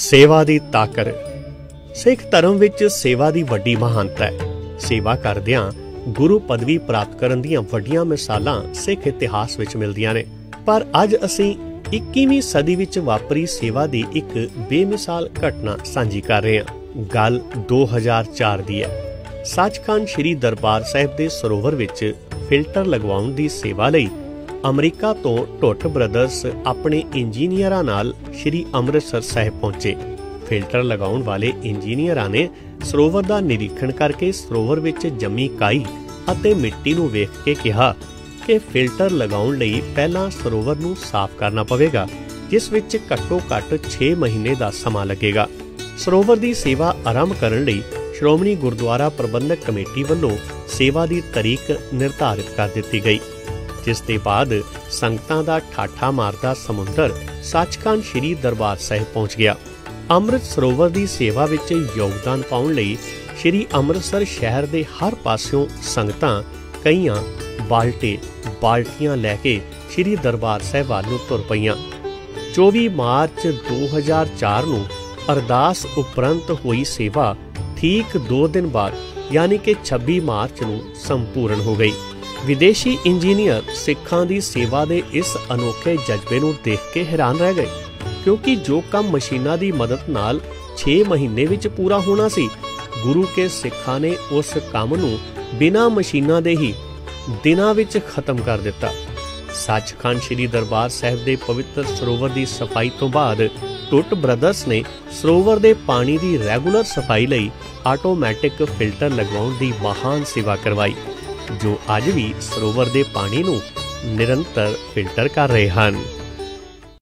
ਸੇਵਾ ਦੀ ਤਾਕਤ। ਸਿੱਖ ਧਰਮ ਵਿੱਚ ਸੇਵਾ ਦੀ ਵੱਡੀ ਮਹਾਨਤਾ ਹੈ। ਸੇਵਾ ਕਰਦਿਆਂ ਗੁਰੂ ਪਦਵੀ ਪ੍ਰਾਪਤ ਕਰਨ ਦੀਆਂ ਵੱਡੀਆਂ ਮਿਸਾਲਾਂ ਸਿੱਖ ਇਤਿਹਾਸ ਵਿੱਚ ਮਿਲਦੀਆਂ ਨੇ। ਪਰ ਅੱਜ ਅਸੀਂ 21ਵੀਂ ਸਦੀ ਵਿੱਚ ਵਾਪਰੀ ਸੇਵਾ ਦੀ ਇੱਕ ਬੇਮਿਸਾਲ ਘਟਨਾ ਸਾਂਝੀ ਕਰ ਰਹੇ ਹਾਂ। ਗੱਲ 2004 ਦੀ ਹੈ। ਸੱਚਖੰਡ ਸ੍ਰੀ ਦਰਬਾਰ ਸਾਹਿਬ ਦੇ ਸਰੋਵਰ ਵਿੱਚ ਫਿਲਟਰ ਲਗਵਾਉਣ ਦੀ ਸੇਵਾ ਲਈ ਅਮਰੀਕਾ ਤੋਂ ਟੁੱਟ ਬ੍ਰਦਰਸ ਆਪਣੇ ਇੰਜੀਨੀਅਰਾਂ ਨਾਲ ਸ੍ਰੀ ਅੰਮ੍ਰਿਤਸਰ ਸਾਹਿਬ ਪਹੁੰਚੇ। ਫਿਲਟਰ ਲਗਾਉਣ ਵਾਲੇ ਇੰਜੀਨੀਅਰਾਂ ਨੇ ਸਰੋਵਰ ਦਾ ਨਿਰੀਖਣ ਕਰਕੇ ਸਰੋਵਰ ਵਿੱਚ ਜੰਮੀ ਕਾਈ ਅਤੇ ਮਿੱਟੀ ਨੂੰ ਵੇਖ ਕੇ ਕਿਹਾ ਕਿ ਫਿਲਟਰ ਲਗਾਉਣ ਲਈ ਪਹਿਲਾਂ ਸਰੋਵਰ ਨੂੰ ਸਾਫ਼ ਕਰਨਾ ਪਵੇਗਾ, ਜਿਸ ਵਿੱਚ ਘੱਟੋ-ਘੱਟ 6 ਮਹੀਨੇ ਦਾ ਸਮਾਂ ਲੱਗੇਗਾ। ਸਰੋਵਰ ਦੀ ਸੇਵਾ ਆਰੰਭ ਕਰਨ ਲਈ ਸ਼੍ਰੋਮਣੀ ਗੁਰਦੁਆਰਾ ਪ੍ਰਬੰਧਕ ਕਮੇਟੀ ਵੱਲੋਂ ਸੇਵਾ ਦੀ ਤਾਰੀਖ ਨਿਰਧਾਰਿਤ ਕਰ ਦਿੱਤੀ ਗਈ। ਜਿਸ ਦੇ ਬਾਅਦ ਸੰਗਤਾਂ ਦਾ ਠਾਠਾ ਮਾਰਦਾ ਸਮੁੰਦਰ ਸੱਚਖੰਡ ਸ੍ਰੀ ਦਰਬਾਰ ਸਾਹਿਬ ਪਹੁੰਚ ਗਿਆ। ਅੰਮ੍ਰਿਤ ਸਰੋਵਰ ਦੀ ਸੇਵਾ ਵਿੱਚ ਯੋਗਦਾਨ ਪਾਉਣ ਲਈ ਸ੍ਰੀ ਅੰਮ੍ਰਿਤਸਰ ਸ਼ਹਿਰ ਦੇ ਹਰ ਪਾਸਿਓਂ ਸੰਗਤਾਂ ਕਈਆਂ ਬਾਲਟੇ, ਬਾਲਟੀਆਂ ਲੈ ਕੇ ਸ੍ਰੀ ਦਰਬਾਰ ਸਾਹਿਬ ਵੱਲ ਨੂੰ ਤੁਰ ਪਈਆਂ। 24 ਮਾਰਚ 2004 ਨੂੰ ਅਰਦਾਸ ਉਪਰੰਤ ਹੋਈ ਸੇਵਾ ਠੀਕ 2 ਦਿਨ ਬਾਅਦ, ਯਾਨੀ ਕਿ 26 ਮਾਰਚ ਨੂੰ ਸੰਪੂਰਨ ਹੋ ਗਈ। ਵਿਦੇਸ਼ੀ ਇੰਜੀਨੀਅਰ ਸਿੱਖਾਂ ਦੀ ਸੇਵਾ ਦੇ ਇਸ ਅਨੋਖੇ ਜਜ਼ਬੇ ਨੂੰ ਦੇਖ ਕੇ ਹੈਰਾਨ ਰਹਿ ਗਏ, ਕਿਉਂਕਿ ਜੋ ਕੰਮ ਮਸ਼ੀਨਾਂ ਦੀ ਮਦਦ ਨਾਲ 6 ਮਹੀਨੇ ਵਿੱਚ ਪੂਰਾ ਹੋਣਾ ਸੀ, ਗੁਰੂ ਕੇ ਸਿੱਖਾਂ ਨੇ ਉਸ ਕੰਮ ਨੂੰ ਬਿਨਾਂ ਮਸ਼ੀਨਾਂ ਦੇ ਹੀ ਦਿਨਾਂ ਵਿੱਚ ਖਤਮ ਕਰ ਦਿੱਤਾ। ਸੱਚਖੰਡ ਸ੍ਰੀ ਦਰਬਾਰ ਸਾਹਿਬ ਦੇ ਪਵਿੱਤਰ ਸਰੋਵਰ ਦੀ ਸਫ਼ਾਈ ਤੋਂ ਬਾਅਦ ਟੁੱਟ ਬ੍ਰਦਰਸ ਨੇ ਸਰੋਵਰ ਦੇ ਪਾਣੀ ਦੀ ਰੈਗੂਲਰ ਸਫ਼ਾਈ ਲਈ ਆਟੋਮੈਟਿਕ ਫਿਲਟਰ ਲਗਵਾਉਣ ਦੀ ਮਹਾਨ ਸੇਵਾ ਕਰਵਾਈ। ਜੋ ਅੱਜ ਵੀ ਸਰੋਵਰ ਦੇ ਪਾਣੀ ਨੂੰ ਨਿਰੰਤਰ ਫਿਲਟਰ ਕਰ ਰਹੇ ਹਨ।